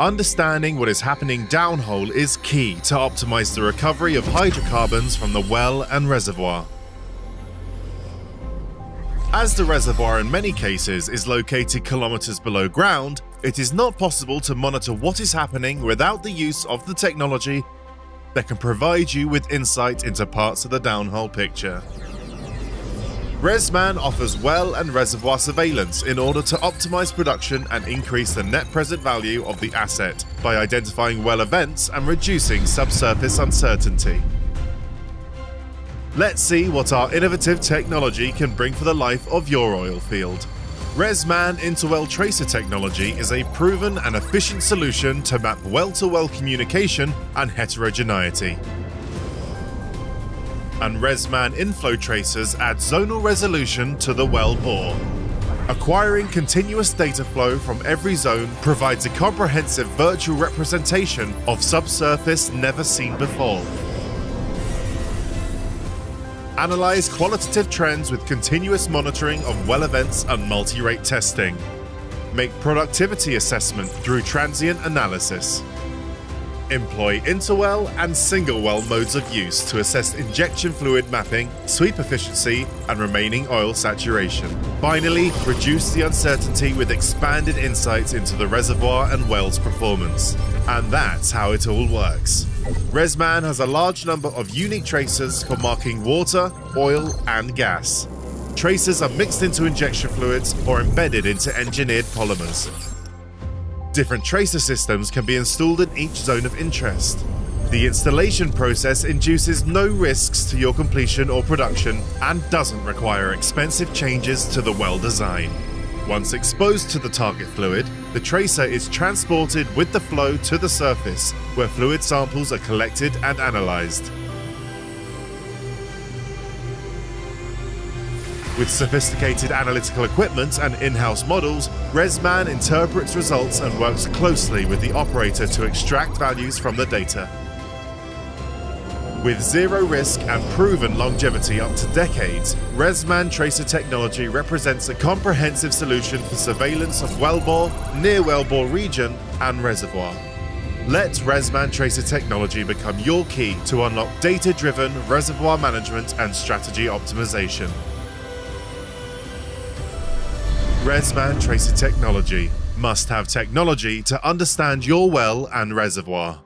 Understanding what is happening downhole is key to optimize the recovery of hydrocarbons from the well and reservoir. As the reservoir in many cases is located kilometers below ground, it is not possible to monitor what is happening without the use of the technology that can provide you with insight into parts of the downhole picture. ResMan offers well and reservoir surveillance in order to optimize production and increase the net present value of the asset by identifying well events and reducing subsurface uncertainty. Let's see what our innovative technology can bring for the life of your oil field. ResMan Interwell Tracer technology is a proven and efficient solution to map well-to-well communication and heterogeneity. And ResMan Inflow Tracers add zonal resolution to the well bore. Acquiring continuous data flow from every zone provides a comprehensive virtual representation of subsurface never seen before. Analyze qualitative trends with continuous monitoring of well events and multi-rate testing. Make productivity assessment through transient analysis. Employ interwell and single well modes of use to assess injection fluid mapping, sweep efficiency, and remaining oil saturation. Finally, reduce the uncertainty with expanded insights into the reservoir and well's performance. And that's how it all works. ResMan has a large number of unique tracers for marking water, oil, and gas. Tracers are mixed into injection fluids or embedded into engineered polymers. Different tracer systems can be installed in each zone of interest. The installation process induces no risks to your completion or production and doesn't require expensive changes to the well design. Once exposed to the target fluid, the tracer is transported with the flow to the surface, where fluid samples are collected and analysed. With sophisticated analytical equipment and in-house models, ResMan interprets results and works closely with the operator to extract values from the data. With zero risk and proven longevity up to decades, ResMan Tracer technology represents a comprehensive solution for surveillance of wellbore, near wellbore region, and reservoir. Let ResMan Tracer technology become your key to unlock data-driven reservoir management and strategy optimization. ResMan Tracer technology must have technology to understand your well and reservoir.